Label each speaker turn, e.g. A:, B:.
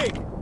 A: big.